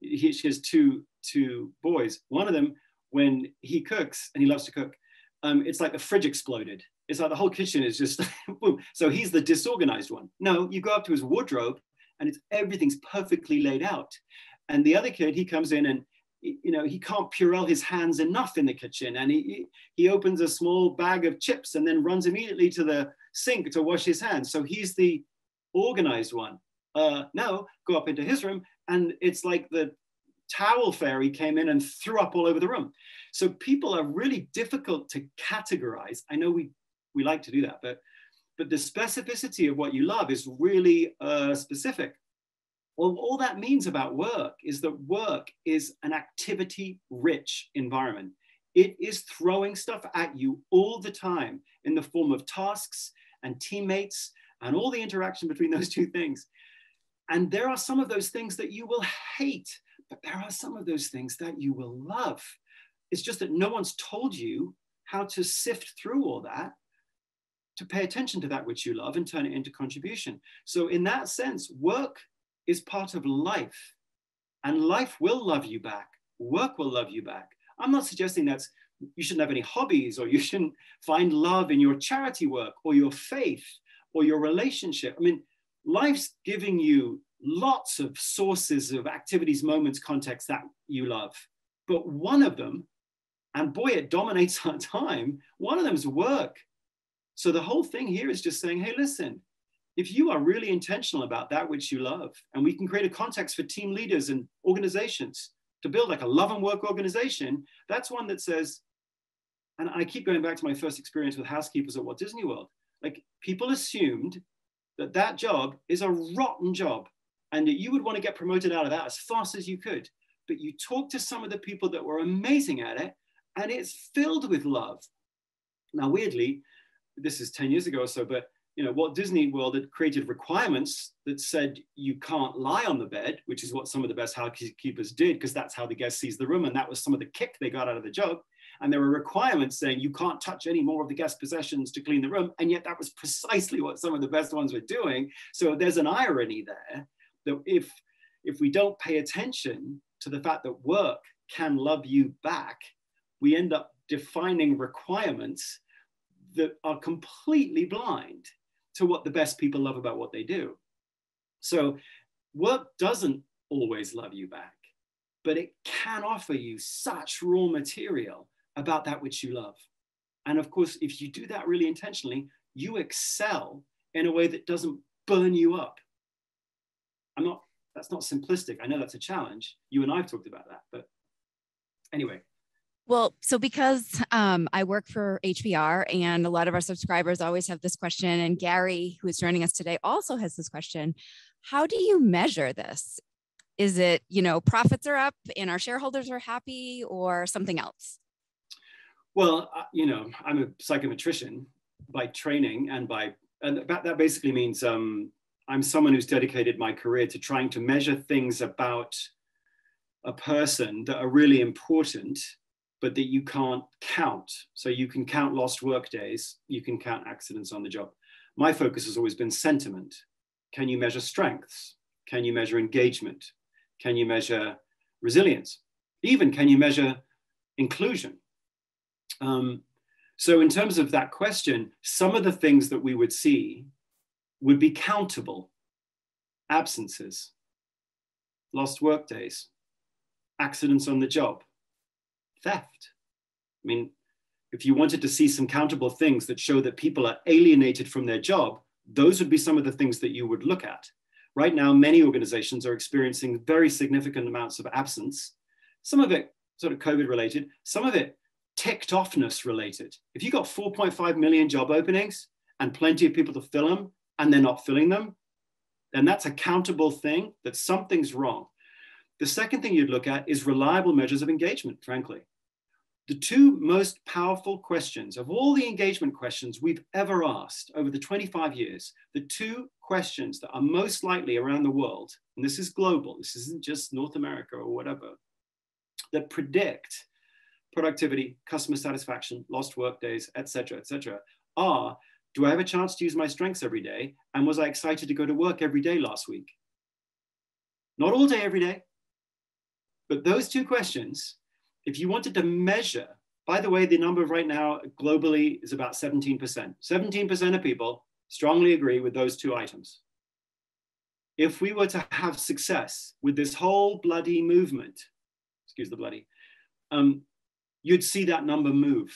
he, she has two two boys. One of them, when he cooks and he loves to cook, um, it's like the fridge exploded it's like the whole kitchen is just boom. So he's the disorganized one. No, you go up to his wardrobe and it's everything's perfectly laid out. And the other kid, he comes in and you know he can't purell his hands enough in the kitchen and he he opens a small bag of chips and then runs immediately to the sink to wash his hands so he's the organized one uh now go up into his room and it's like the towel fairy came in and threw up all over the room so people are really difficult to categorize i know we we like to do that, but but the specificity of what you love is really uh, specific. Well, all that means about work is that work is an activity rich environment. It is throwing stuff at you all the time in the form of tasks and teammates and all the interaction between those two things. And there are some of those things that you will hate, but there are some of those things that you will love. It's just that no one's told you how to sift through all that to pay attention to that which you love and turn it into contribution. So, in that sense, work is part of life, and life will love you back. Work will love you back. I'm not suggesting that you shouldn't have any hobbies or you shouldn't find love in your charity work or your faith or your relationship. I mean, life's giving you lots of sources of activities, moments, contexts that you love. But one of them, and boy, it dominates our time, one of them is work. So the whole thing here is just saying, hey, listen, if you are really intentional about that which you love, and we can create a context for team leaders and organizations to build like a love and work organization, that's one that says, and I keep going back to my first experience with housekeepers at Walt Disney World. Like people assumed that that job is a rotten job and you would want to get promoted out of that as fast as you could. But you talk to some of the people that were amazing at it, and it's filled with love. Now, weirdly, this is 10 years ago or so, but you know, Walt Disney World had created requirements that said you can't lie on the bed, which is what some of the best housekeepers did, because that's how the guest sees the room. And that was some of the kick they got out of the job. And there were requirements saying you can't touch any more of the guest possessions to clean the room. And yet that was precisely what some of the best ones were doing. So there's an irony there that if if we don't pay attention to the fact that work can love you back, we end up defining requirements that are completely blind to what the best people love about what they do. So work doesn't always love you back, but it can offer you such raw material about that which you love. And of course, if you do that really intentionally, you excel in a way that doesn't burn you up. I'm not, that's not simplistic. I know that's a challenge. You and I have talked about that, but anyway. Well, so because um, I work for HBR and a lot of our subscribers always have this question, and Gary, who is joining us today, also has this question How do you measure this? Is it, you know, profits are up and our shareholders are happy or something else? Well, uh, you know, I'm a psychometrician by training and by, and that, that basically means um, I'm someone who's dedicated my career to trying to measure things about a person that are really important, but that you can't count. So you can count lost work days, you can count accidents on the job. My focus has always been sentiment. Can you measure strengths? Can you measure engagement? Can you measure resilience? Even can you measure inclusion? Um, so in terms of that question, some of the things that we would see would be countable. Absences, lost work days, accidents on the job, theft. I mean, if you wanted to see some countable things that show that people are alienated from their job, those would be some of the things that you would look at. Right now, many organizations are experiencing very significant amounts of absence, some of it sort of COVID related, some of it ticked offness related. If you got 4.5 million job openings and plenty of people to fill them and they're not filling them, then that's a countable thing that something's wrong. The second thing you'd look at is reliable measures of engagement, frankly. The two most powerful questions of all the engagement questions we've ever asked over the 25 years, the two questions that are most likely around the world, and this is global, this isn't just North America or whatever, that predict productivity, customer satisfaction, lost work days, etc., etc., are do I have a chance to use my strengths every day? And was I excited to go to work every day last week? Not all day, every day. But those two questions, if you wanted to measure, by the way, the number right now globally is about 17%. 17% of people strongly agree with those two items. If we were to have success with this whole bloody movement, excuse the bloody, um, you'd see that number move.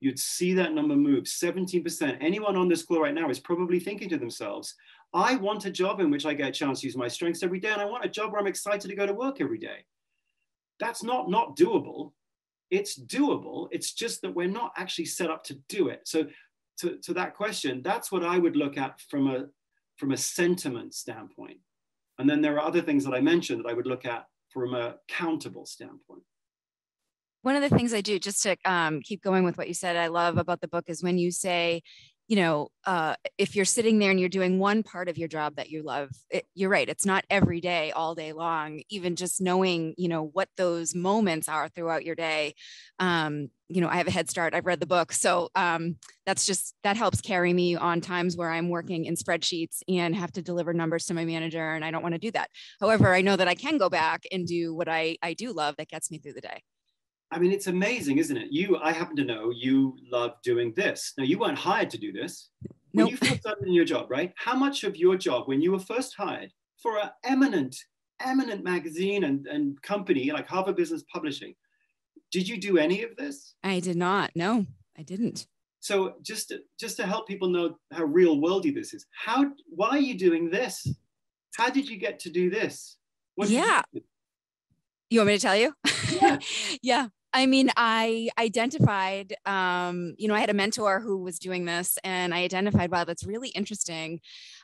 You'd see that number move 17%. Anyone on this call right now is probably thinking to themselves, I want a job in which I get a chance to use my strengths every day, and I want a job where I'm excited to go to work every day. That's not not doable. It's doable. It's just that we're not actually set up to do it. So, to, to that question, that's what I would look at from a from a sentiment standpoint. And then there are other things that I mentioned that I would look at from a countable standpoint one of the things I do, just to um, keep going with what you said, I love about the book is when you say, you know, uh, if you're sitting there and you're doing one part of your job that you love, it, you're right. It's not every day, all day long. Even just knowing, you know, what those moments are throughout your day. Um, you know, I have a head start. I've read the book, so um, that's just that helps carry me on times where I'm working in spreadsheets and have to deliver numbers to my manager, and I don't want to do that. However, I know that I can go back and do what I I do love that gets me through the day. I mean, it's amazing, isn't it? You, I happen to know you love doing this. Now, you weren't hired to do this. When nope. you first started in your job, right? How much of your job, when you were first hired for an eminent, eminent magazine and, and company like Harvard Business Publishing, did you do any of this? I did not. No, I didn't. So just to, just to help people know how real worldy this is, how why are you doing this? How did you get to do this? What yeah. You, you want me to tell you? Yeah. yeah. I mean, I identified, um, you know, I had a mentor who was doing this and I identified, wow, that's really interesting.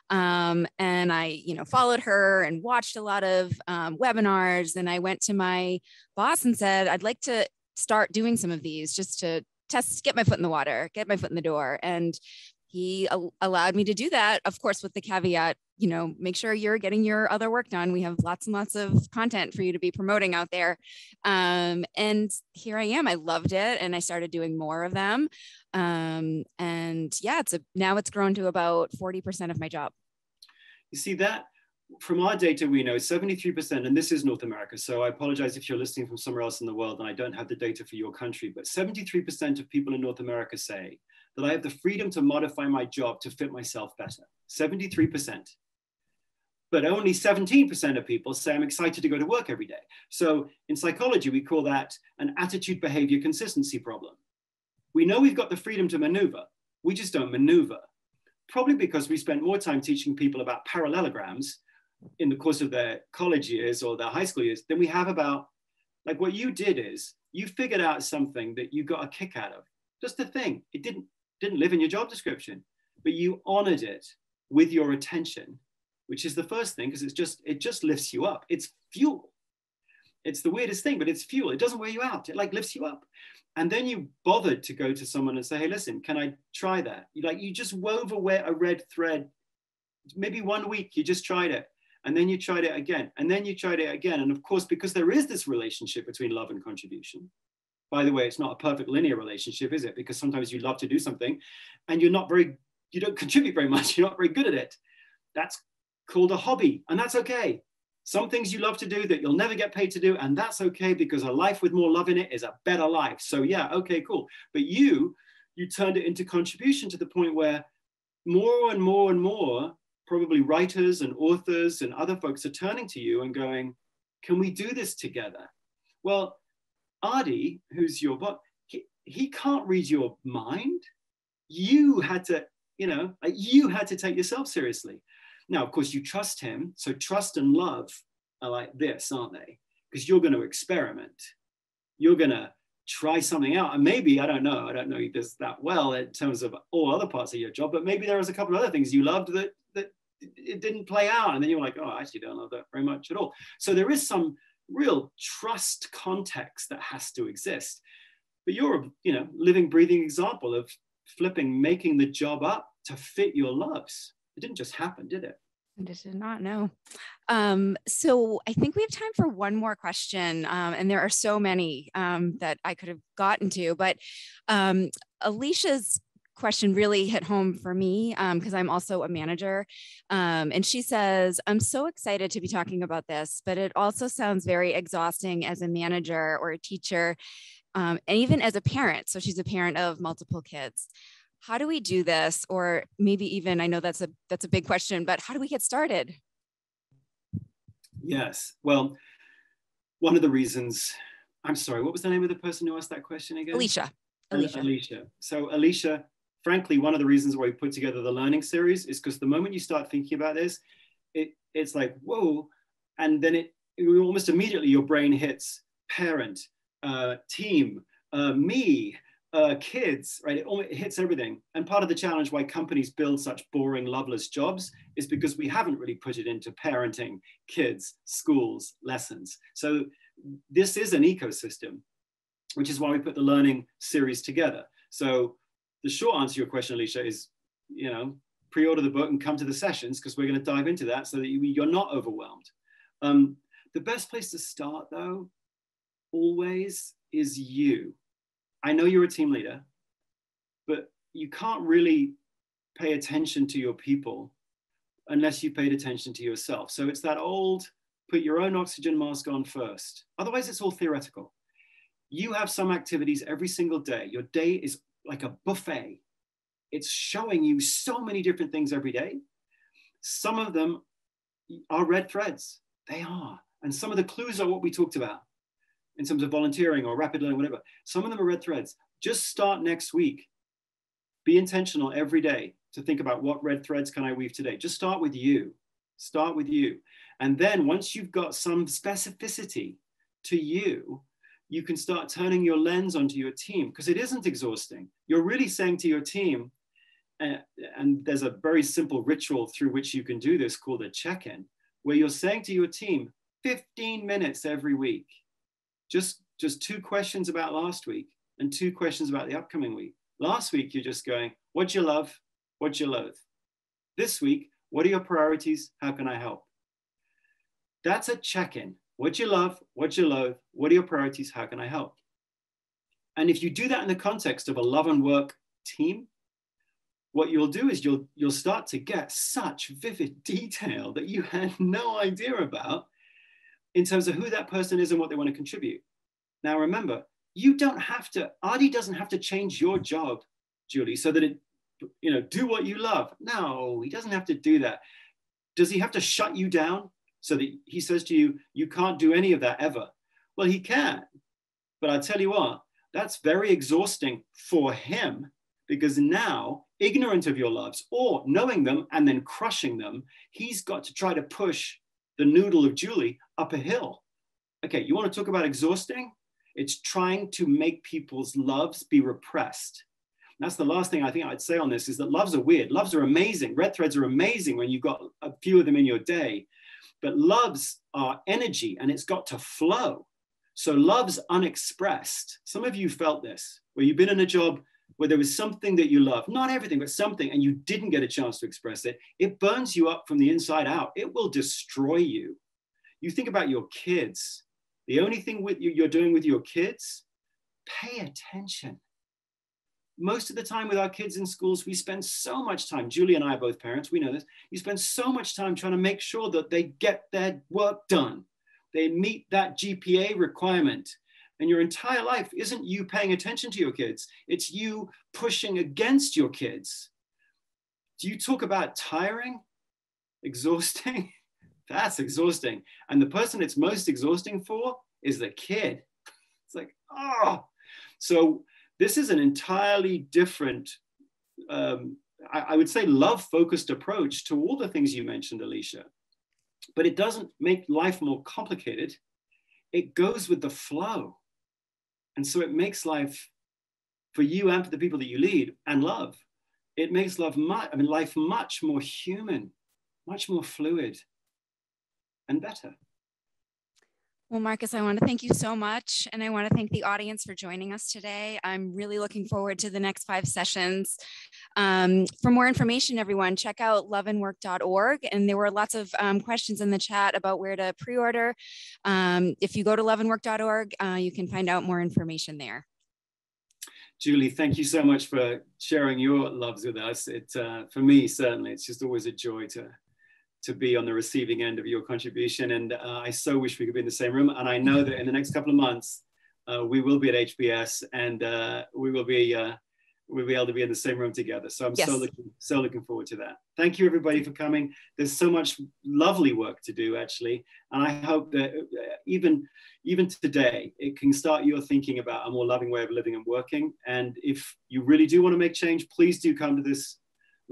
Um, and I, you know, followed her and watched a lot of um, webinars. And I went to my boss and said, I'd like to start doing some of these just to test, get my foot in the water, get my foot in the door. And he allowed me to do that, of course, with the caveat, you know, make sure you're getting your other work done. We have lots and lots of content for you to be promoting out there. Um, and here I am. I loved it, and I started doing more of them. Um, and yeah, it's a now it's grown to about forty percent of my job. You see that from our data, we know 73%, and this is North America, so I apologize if you're listening from somewhere else in the world and I don't have the data for your country, but 73% of people in North America say that I have the freedom to modify my job to fit myself better. 73%. But only 17% of people say I'm excited to go to work every day. So in psychology, we call that an attitude behavior consistency problem. We know we've got the freedom to maneuver, we just don't maneuver. Probably because we spent more time teaching people about parallelograms in the course of their college years or their high school years than we have about, like what you did is you figured out something that you got a kick out of. Just a thing. It didn't, didn't live in your job description, but you honored it with your attention which is the first thing because it's just it just lifts you up. It's fuel. It's the weirdest thing but it's fuel. It doesn't wear you out. It like lifts you up. And then you bothered to go to someone and say hey listen can i try that? You like you just wove away a red thread. Maybe one week you just tried it and then you tried it again and then you tried it again. And of course because there is this relationship between love and contribution. By the way it's not a perfect linear relationship is it? Because sometimes you love to do something and you're not very you don't contribute very much. You're not very good at it. That's called a hobby, and that's okay. Some things you love to do that you'll never get paid to do, and that's okay because a life with more love in it is a better life. So, yeah, okay, cool. But you, you turned it into contribution to the point where more and more and more, probably writers and authors and other folks are turning to you and going, Can we do this together? Well, Adi, who's your boss, he, he can't read your mind. You had to, you know, you had to take yourself seriously. Now, of course, you trust him. So trust and love are like this, aren't they? Because you're going to experiment. You're going to try something out. And maybe, I don't know, I don't know this that well in terms of all other parts of your job, but maybe there was a couple of other things you loved that, that it didn't play out. And then you're like, oh, I actually don't love that very much at all. So there is some real trust context that has to exist. But you're a you know living, breathing example of flipping, making the job up to fit your loves. It didn't just happen, did it? I did not know. Um, so I think we have time for one more question, um, and there are so many um, that I could have gotten to. But um, Alicia's question really hit home for me because um, I'm also a manager. Um, and she says, I'm so excited to be talking about this, but it also sounds very exhausting as a manager or a teacher, and even as a parent. So she's a parent of multiple kids how do we do this? Or maybe even i know that's a that's a big question but how do we get started? Yes. Well one of the reasons i'm sorry what was the name of the person who asked that question again? Alicia. Alicia, alicia. so alicia frankly one of the reasons why we put together the learning series is because the moment you start thinking about this it it's like whoa. And then it, it almost immediately your brain hits parent uh, team uh, me uh, kids, right? It, it hits everything. And part of the challenge why companies build such boring, loveless jobs is because we haven't really put it into parenting, kids, schools, lessons. So this is an ecosystem, which is why we put the learning series together. So the short answer to your question, Alicia, is, you know, pre-order the book and come to the sessions because we're going to dive into that so that you, are not overwhelmed. Um, the best place to start, though, always is you I know you're a team leader, but you can't really pay attention to your people unless you paid attention to yourself. So it's that old put your own oxygen mask on first. Otherwise, it's all theoretical. You have some activities every single day. Your day is like a buffet. It's showing you so many different things every day. Some of them are red threads. They are. And some of the clues are what we talked about in terms of volunteering or rapid learning, whatever. Some of them are red threads. Just start next week. Be intentional every day to think about what red threads can I weave today. Just start with you. Start with you. And then once you've got some specificity to you, you can start turning your lens onto your team because it isn't exhausting. You're really saying to your team, uh, and there's a very simple ritual through which you can do this called a check in, where you're saying to your team, 15 minutes every week just just two questions about last week and two questions about the upcoming week. Last week, you're just going, what you love, what you loathe. This week, what are your priorities? How can I help? That's a check in. What you love, what you loathe, what are your priorities? How can I help? And if you do that in the context of a love and work team, what you'll do is you'll, you'll start to get such vivid detail that you had no idea about in terms of who that person is and what they want to contribute. Now, remember, you don't have to, Adi doesn't have to change your job, Julie, so that it, you know, do what you love. No, he doesn't have to do that. Does he have to shut you down so that he says to you, you can't do any of that ever? Well, he can. But I tell you what, that's very exhausting for him because now, ignorant of your loves or knowing them and then crushing them, he's got to try to push the noodle of Julie up a hill. Okay, you want to talk about exhausting? It's trying to make people's loves be repressed. that's the last thing I think I'd say on this is that loves are weird. Loves are amazing. Red threads are amazing when you've got a few of them in your day. But loves are energy and it's got to flow. So love's unexpressed. Some of you felt this, where you've been in a job where there was something that you love, not everything, but something, and you didn't get a chance to express it. It burns you up from the inside out. It will destroy you. You think about your kids. The only thing with you, you're doing with your kids, pay attention. Most of the time with our kids in schools, we spend so much time. Julie and I are both parents, we know this. You spend so much time trying to make sure that they get their work done, they meet that GPA requirement. And your entire life isn't you paying attention to your kids, it's you pushing against your kids. Do you talk about tiring, exhausting? That's exhausting. And the person it's most exhausting for is the kid. It's like, oh. So this is an entirely different, um, I, I would say, love focused approach to all the things you mentioned, Alicia. But it doesn't make life more complicated. It goes with the flow. And so it makes life for you and for the people that you lead and love. It makes love much, I mean, life much more human, much more fluid, and better. Well, Marcus, I want to thank you so much. And I want to thank the audience for joining us today. I'm really looking forward to the next five sessions. Um, for more information, everyone, check out loveandwork.org. And there were lots of um, questions in the chat about where to pre order. Um, if you go to loveandwork.org, uh, you can find out more information there. Julie, thank you so much for sharing your loves with us. It, uh, for me, certainly, it's just always a joy to to be on the receiving end of your contribution. And uh, I so wish we could be in the same room. And I know that in the next couple of months, uh, we will be at HBS and uh, we will be uh, we'll be able to be in the same room together. So I'm yes. so looking so looking forward to that. Thank you everybody for coming. There's so much lovely work to do actually, and I hope that uh, even even today it can start your thinking about a more loving way of living and working. And if you really do want to make change, please do come to this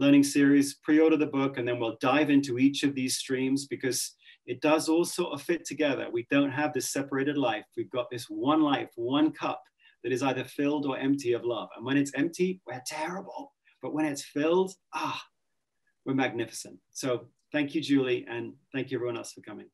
learning series, pre-order the book, and then we'll dive into each of these streams because it does all sort of fit together. We don't have this separated life. We've got this one life, one cup that is either filled or empty of love. And when it's empty, we're terrible. But when it's filled, ah, we're magnificent. So thank you, Julie, and thank you everyone else for coming.